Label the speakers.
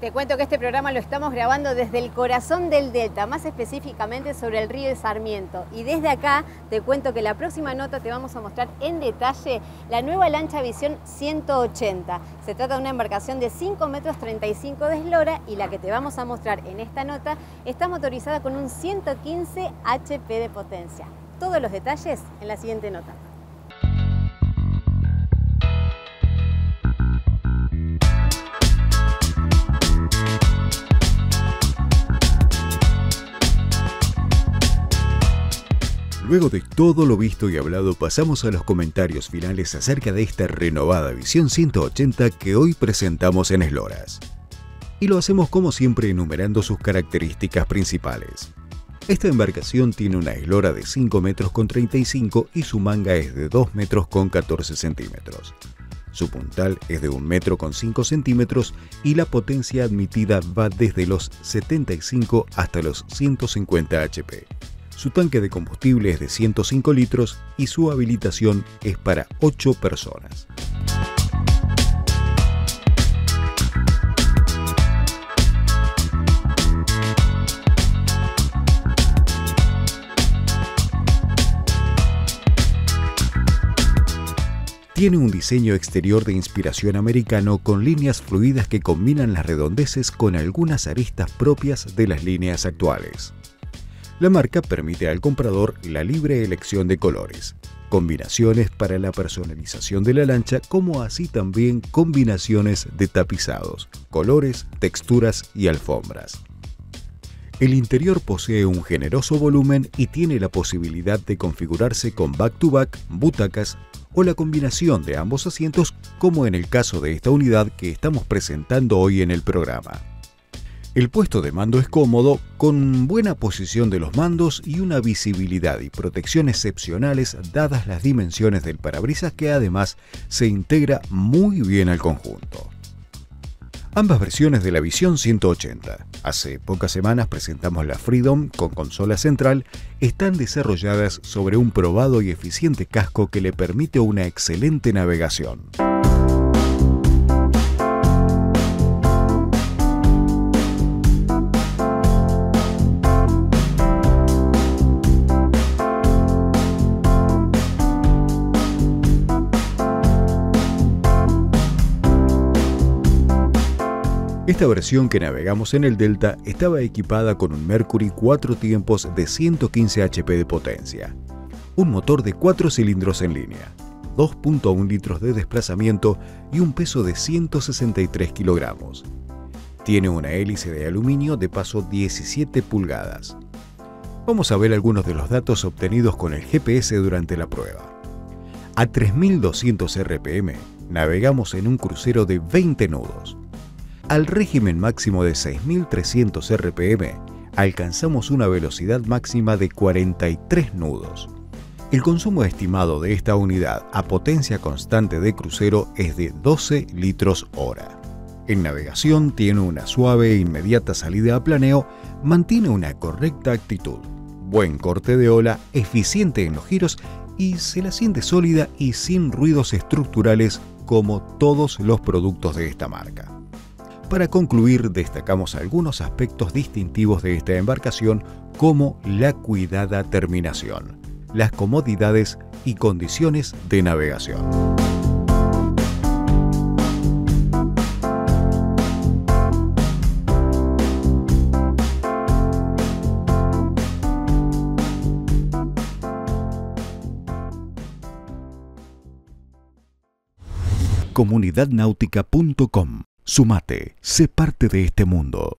Speaker 1: Te cuento que este programa lo estamos grabando desde el corazón del Delta, más específicamente sobre el río de Sarmiento. Y desde acá te cuento que la próxima nota te vamos a mostrar en detalle la nueva lancha Visión 180. Se trata de una embarcación de 5 metros 35 de eslora y la que te vamos a mostrar en esta nota está motorizada con un 115 HP de potencia. Todos los detalles en la siguiente nota.
Speaker 2: Luego de todo lo visto y hablado, pasamos a los comentarios finales acerca de esta renovada visión 180 que hoy presentamos en Esloras. Y lo hacemos como siempre enumerando sus características principales. Esta embarcación tiene una eslora de 5 metros con 35 y su manga es de 2 metros con 14 centímetros. Su puntal es de 1 metro con 5 centímetros y la potencia admitida va desde los 75 hasta los 150 HP. Su tanque de combustible es de 105 litros y su habilitación es para 8 personas. Tiene un diseño exterior de inspiración americano con líneas fluidas que combinan las redondeces con algunas aristas propias de las líneas actuales. La marca permite al comprador la libre elección de colores, combinaciones para la personalización de la lancha, como así también combinaciones de tapizados, colores, texturas y alfombras. El interior posee un generoso volumen y tiene la posibilidad de configurarse con back-to-back, butacas o la combinación de ambos asientos como en el caso de esta unidad que estamos presentando hoy en el programa. El puesto de mando es cómodo, con buena posición de los mandos y una visibilidad y protección excepcionales dadas las dimensiones del parabrisas que además se integra muy bien al conjunto. Ambas versiones de la Visión 180, hace pocas semanas presentamos la Freedom con consola central, están desarrolladas sobre un probado y eficiente casco que le permite una excelente navegación. Esta versión que navegamos en el Delta estaba equipada con un Mercury 4 tiempos de 115 HP de potencia, un motor de 4 cilindros en línea, 2.1 litros de desplazamiento y un peso de 163 kilogramos. Tiene una hélice de aluminio de paso 17 pulgadas. Vamos a ver algunos de los datos obtenidos con el GPS durante la prueba. A 3200 RPM navegamos en un crucero de 20 nudos al régimen máximo de 6.300 RPM, alcanzamos una velocidad máxima de 43 nudos. El consumo estimado de esta unidad a potencia constante de crucero es de 12 litros hora. En navegación tiene una suave e inmediata salida a planeo, mantiene una correcta actitud, buen corte de ola, eficiente en los giros y se la siente sólida y sin ruidos estructurales como todos los productos de esta marca. Para concluir, destacamos algunos aspectos distintivos de esta embarcación como la cuidada terminación, las comodidades y condiciones de navegación. comunidadnáutica.com Sumate, sé parte de este mundo.